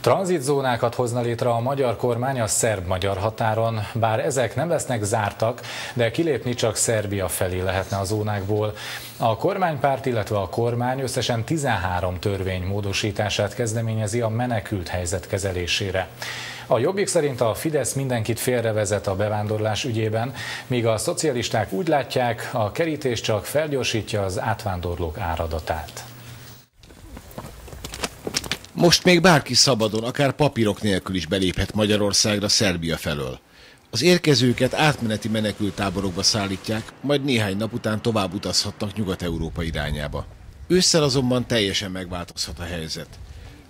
Tranzitzónákat hozna létre a magyar kormány a szerb-magyar határon, bár ezek nem lesznek zártak, de kilépni csak Szerbia felé lehetne a zónákból. A kormánypárt, illetve a kormány összesen 13 törvény módosítását kezdeményezi a menekült helyzet kezelésére. A Jobbik szerint a Fidesz mindenkit félrevezet a bevándorlás ügyében, míg a szocialisták úgy látják, a kerítés csak felgyorsítja az átvándorlók áradatát. Most még bárki szabadon, akár papírok nélkül is beléphet Magyarországra Szerbia felől. Az érkezőket átmeneti menekültáborokba szállítják, majd néhány nap után tovább utazhatnak Nyugat-Európa irányába. Ősszel azonban teljesen megváltozhat a helyzet.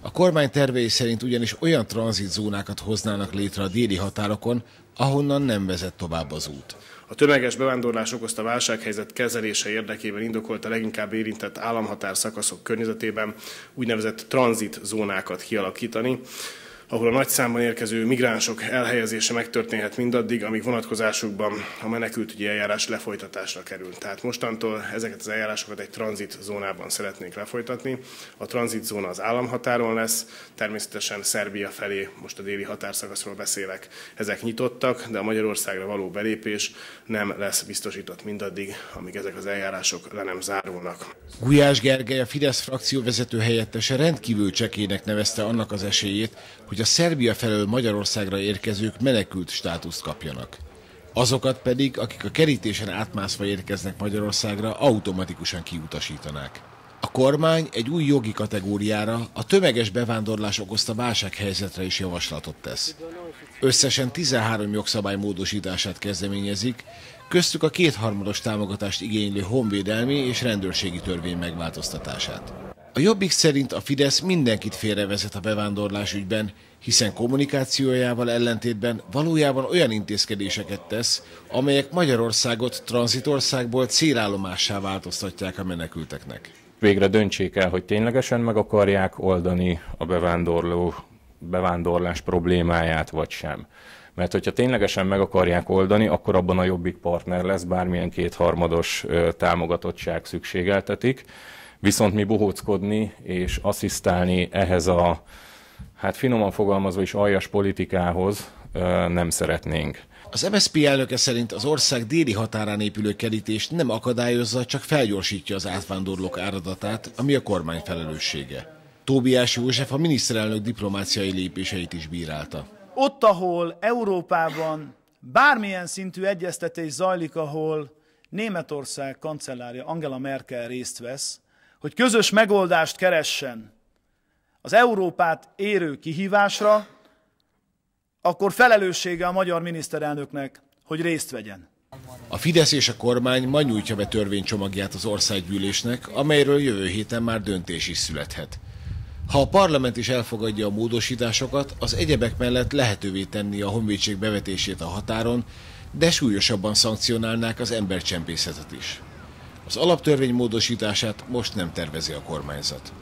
A kormány tervei szerint ugyanis olyan tranzitzónákat hoznának létre a déli határokon, ahonnan nem vezet tovább az út. A tömeges bevándorlás okozta válsághelyzet kezelése érdekében indokolt a leginkább érintett államhatár szakaszok környezetében úgynevezett tranzitzónákat kialakítani, ahol a nagy számban érkező migránsok elhelyezése megtörténhet mindaddig, amíg vonatkozásukban a menekültügyi eljárás lefolytatásra kerül. Tehát mostantól ezeket az eljárásokat egy tranzit zónában szeretnék lefolytatni. A tranzit zóna az államhatáron lesz, természetesen Szerbia felé, most a déli határszakaszról beszélek, ezek nyitottak, de a Magyarországra való belépés nem lesz biztosított mindaddig, amíg ezek az eljárások le nem zárulnak. Gulyás Gergely, a Fidesz frakció vezető helyettese rendkívül csekének nevezte annak az esélyét, hogy hogy a Szerbia felől Magyarországra érkezők menekült státuszt kapjanak. Azokat pedig, akik a kerítésen átmászva érkeznek Magyarországra, automatikusan kiutasítanák. A kormány egy új jogi kategóriára, a tömeges bevándorlás okozta válsághelyzetre is javaslatot tesz. Összesen 13 jogszabály módosítását kezdeményezik, köztük a kétharmados támogatást igénylő honvédelmi és rendőrségi törvény megváltoztatását. A Jobbik szerint a Fidesz mindenkit félrevezet a bevándorlás ügyben, hiszen kommunikációjával ellentétben valójában olyan intézkedéseket tesz, amelyek Magyarországot tranzitországból célállomássá változtatják a menekülteknek. Végre döntsék el, hogy ténylegesen meg akarják oldani a bevándorló bevándorlás problémáját, vagy sem. Mert hogyha ténylegesen meg akarják oldani, akkor abban a jobbik partner lesz, bármilyen kétharmados támogatottság szükségeltetik. Viszont mi bohóckodni és asszisztálni ehhez a, hát finoman fogalmazva is aljas politikához nem szeretnénk. Az MSZP elnöke szerint az ország déli határán épülő kerítést nem akadályozza, csak felgyorsítja az átvándorlók áradatát, ami a kormány felelőssége. Tóbiás József a miniszterelnök diplomáciai lépéseit is bírálta. Ott, ahol Európában bármilyen szintű egyeztetés zajlik, ahol Németország kancellárja Angela Merkel részt vesz, hogy közös megoldást keressen az Európát érő kihívásra, akkor felelőssége a magyar miniszterelnöknek, hogy részt vegyen. A Fidesz és a kormány ma nyújtja be törvénycsomagját az országgyűlésnek, amelyről jövő héten már döntés is születhet. Ha a parlament is elfogadja a módosításokat, az egyebek mellett lehetővé tenni a honvédség bevetését a határon, de súlyosabban szankcionálnák az embercsempészetet is. Az alaptörvény módosítását most nem tervezi a kormányzat.